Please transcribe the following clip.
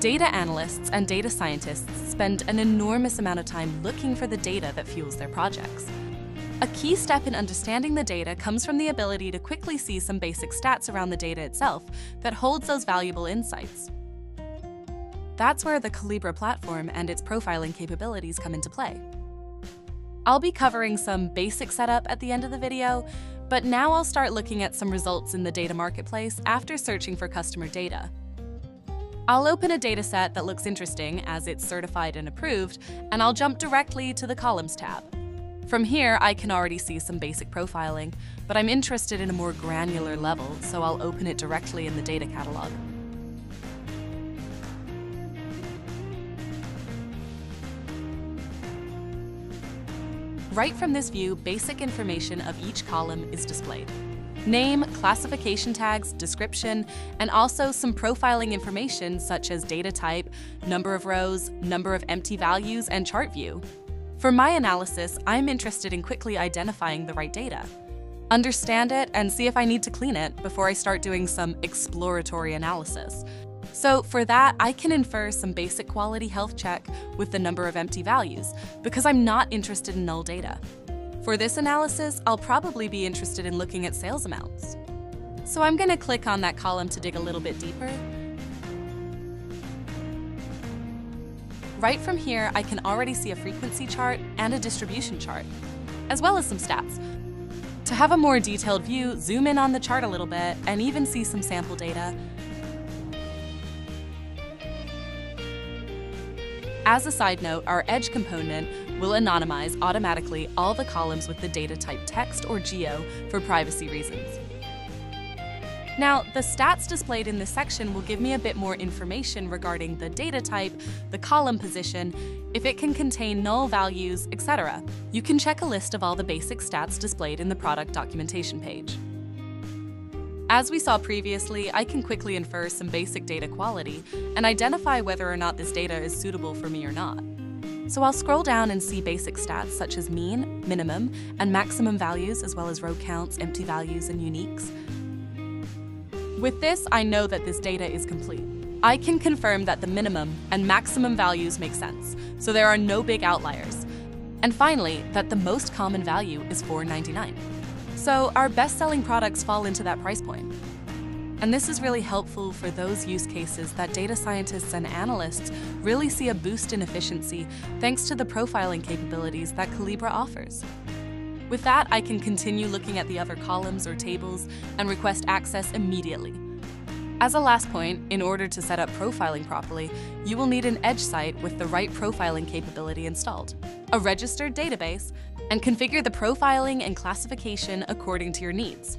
Data analysts and data scientists spend an enormous amount of time looking for the data that fuels their projects. A key step in understanding the data comes from the ability to quickly see some basic stats around the data itself that holds those valuable insights. That's where the Collibra platform and its profiling capabilities come into play. I'll be covering some basic setup at the end of the video, but now I'll start looking at some results in the data marketplace after searching for customer data. I'll open a dataset that looks interesting as it's certified and approved, and I'll jump directly to the Columns tab. From here, I can already see some basic profiling, but I'm interested in a more granular level, so I'll open it directly in the data catalog. Right from this view, basic information of each column is displayed. Name, classification tags, description, and also some profiling information such as data type, number of rows, number of empty values, and chart view. For my analysis, I'm interested in quickly identifying the right data. Understand it and see if I need to clean it before I start doing some exploratory analysis, so for that, I can infer some basic quality health check with the number of empty values, because I'm not interested in null data. For this analysis, I'll probably be interested in looking at sales amounts. So I'm going to click on that column to dig a little bit deeper. Right from here, I can already see a frequency chart and a distribution chart, as well as some stats. To have a more detailed view, zoom in on the chart a little bit and even see some sample data, As a side note, our Edge component will anonymize automatically all the columns with the data type text or geo for privacy reasons. Now, the stats displayed in this section will give me a bit more information regarding the data type, the column position, if it can contain null values, etc. You can check a list of all the basic stats displayed in the product documentation page. As we saw previously, I can quickly infer some basic data quality and identify whether or not this data is suitable for me or not. So I'll scroll down and see basic stats such as mean, minimum, and maximum values, as well as row counts, empty values, and uniques. With this, I know that this data is complete. I can confirm that the minimum and maximum values make sense, so there are no big outliers. And finally, that the most common value is $4.99. So our best-selling products fall into that price point. And this is really helpful for those use cases that data scientists and analysts really see a boost in efficiency thanks to the profiling capabilities that Collibra offers. With that, I can continue looking at the other columns or tables and request access immediately. As a last point, in order to set up profiling properly, you will need an Edge site with the right profiling capability installed, a registered database, and configure the profiling and classification according to your needs.